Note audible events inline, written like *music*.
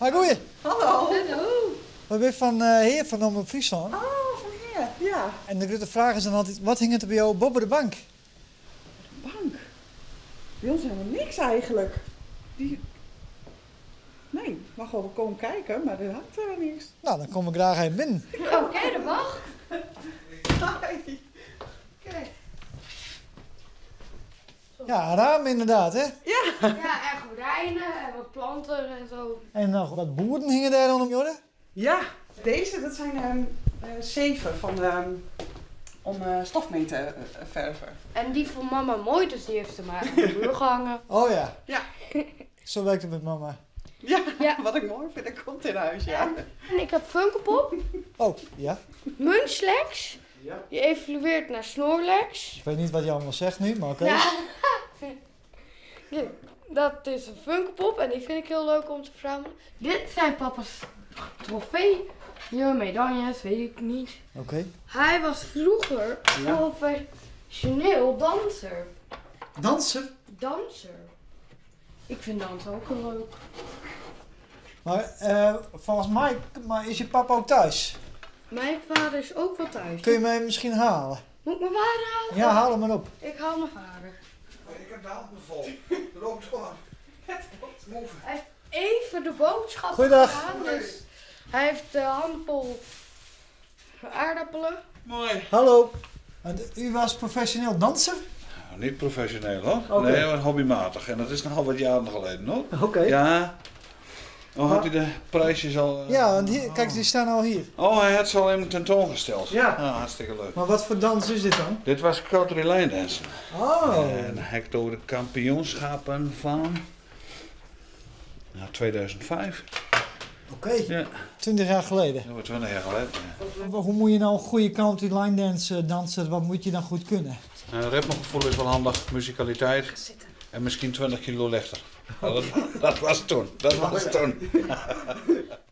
Hi, goeie. Hallo. Hallo. We zijn van eh Heer van Omroep Friesland. Oh, van hier. Ja. En de grote vraag is dan altijd, wat hing er bij jou boven de bank? Bank. Bij ons helemaal niks eigenlijk. Die... Nee, mag wel komen kijken, maar er hangt er niks. Nou, dan komen we graag even binnen. Oké, dat mag. Hi. Kijk. Ja, een raam inderdaad, hè? Ja, en gordijnen en wat planten en zo. En nog wat boeren hingen daar rondom, Jorde. Ja, deze, dat zijn ehm eh, zeven van ehm, om eh, stof mee te eh, verven. En die vond mama mooi, dus die heeft ze maar aan de *laughs* muur gehangen. Oh ja. Ja. *laughs* Zo werkt het met mama. Ja, Ja. *laughs* wat ik mooi vind, dat komt in huis, ja. En ik heb Funkopop, Oh, ja. Munchlex. Die evolueert naar Snorlax. Ik weet niet wat je allemaal zegt nu, maar oké. Ja. Ja, Dat is een Funkopop en die vind ik heel leuk om te verzamelen. Dit zijn papa's trofee. Ja, medailles, weet ik niet. Oké. Hij was vroeger Ja. professioneel danser. Dansen? Danser. Ik vind dansen ook heel leuk. Maar eh, volgens mij maar is je papa ook thuis. Mijn vader is ook wel thuis. Kun je mij misschien halen? Moet ik mijn vader halen? Ja, haal hem maar op. Ik haal mijn vader. Ik heb de handen vol. *laughs* Loop door. Move. Hij heeft even de boodschap Goeiedag. gedaan. Dus hij heeft de handvol aardappelen. Mooi. Hallo. En u was professioneel danser? Nou, niet professioneel hoor. Nee, maar hobbymatig. En dat is nogal wat jaren geleden hoor. Oké. Ja. Oh, had hij de prijsjes al... eh, Ja, want hier, kijk, die staan al hier. Oh, hij had ze al in tentoongesteld. Ja. hartstikke leuk. Maar wat voor dans is dit dan? Dit was Country Line Dancing. Oh. En hij heeft over de kampioenschappen van... Nou, 2005. Oké. Ja, 20 jaar geleden. dat was 20 jaar geleden. ja. Hoe moet je nou een goede country line dance eh, dansen? Wat moet je dan goed kunnen? En ritmegevoel is wel handig, musicaliteit. En misschien 20 kilo lichter. Dat, dat was toen. Dat was toen. *laughs* *laughs*